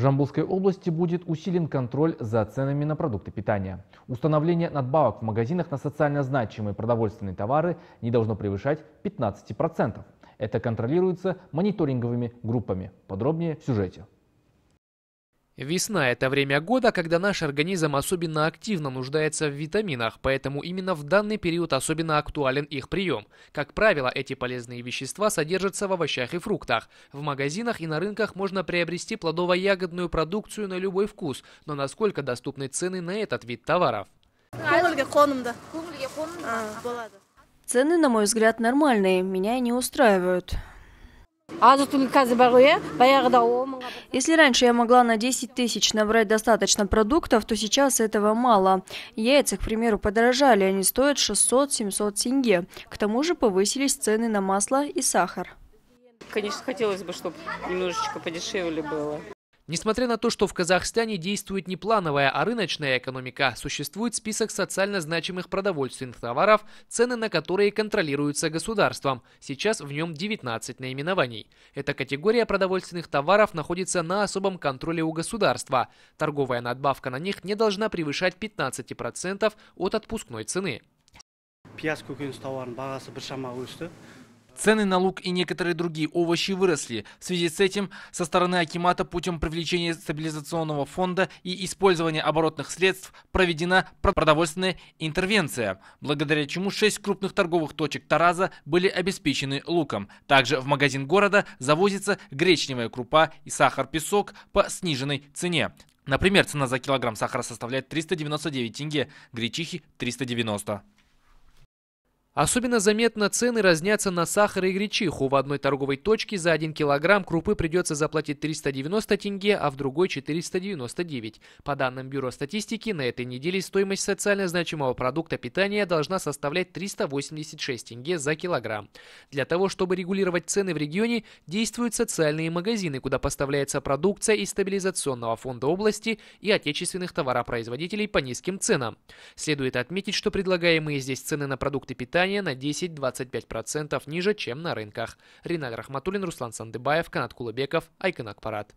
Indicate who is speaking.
Speaker 1: В Жамбулской области будет усилен контроль за ценами на продукты питания. Установление надбавок в магазинах на социально значимые продовольственные товары не должно превышать 15%. Это контролируется мониторинговыми группами. Подробнее в сюжете.
Speaker 2: Весна – это время года, когда наш организм особенно активно нуждается в витаминах, поэтому именно в данный период особенно актуален их прием. Как правило, эти полезные вещества содержатся в овощах и фруктах. В магазинах и на рынках можно приобрести плодово-ягодную продукцию на любой вкус, но насколько доступны цены на этот вид товаров?
Speaker 3: Цены, на мой взгляд, нормальные, меня не устраивают. Если раньше я могла на 10 тысяч набрать достаточно продуктов, то сейчас этого мало. Яйца, к примеру, подорожали, они стоят 600-700 тенге. К тому же повысились цены на масло и сахар.
Speaker 4: Конечно, хотелось бы, чтобы немножечко подешевле было.
Speaker 2: Несмотря на то, что в Казахстане действует не плановая, а рыночная экономика, существует список социально значимых продовольственных товаров, цены на которые контролируются государством. Сейчас в нем 19 наименований. Эта категория продовольственных товаров находится на особом контроле у государства. Торговая надбавка на них не должна превышать 15% от отпускной цены.
Speaker 5: пияз көкөніс тауарының бағасы біршама өсті
Speaker 1: Цены на лук и некоторые другие овощи выросли. В связи с этим со стороны Акимата путем привлечения стабилизационного фонда и использования оборотных средств проведена продовольственная интервенция, благодаря чему шесть крупных торговых точек Тараза были обеспечены луком. Также в магазин города завозится гречневая крупа и сахар-песок по сниженной цене. Например, цена за килограмм сахара составляет 399 тенге, гречихи 390.
Speaker 2: Особенно заметно цены разнятся на сахар и гречиху. В одной торговой точке за 1 килограмм крупы придется заплатить 390 тенге, а в другой 499. По данным Бюро статистики, на этой неделе стоимость социально значимого продукта питания должна составлять 386 тенге за килограмм. Для того, чтобы регулировать цены в регионе, действуют социальные магазины, куда поставляется продукция из стабилизационного фонда области и отечественных товаропроизводителей по низким ценам. Следует отметить, что предлагаемые здесь цены на продукты питания питания на 10-25% ниже, чем на рынках. Ринат Рахматуллин, Руслан Сандыбаев, Канат Кулыбеков, Айкын Акпарат.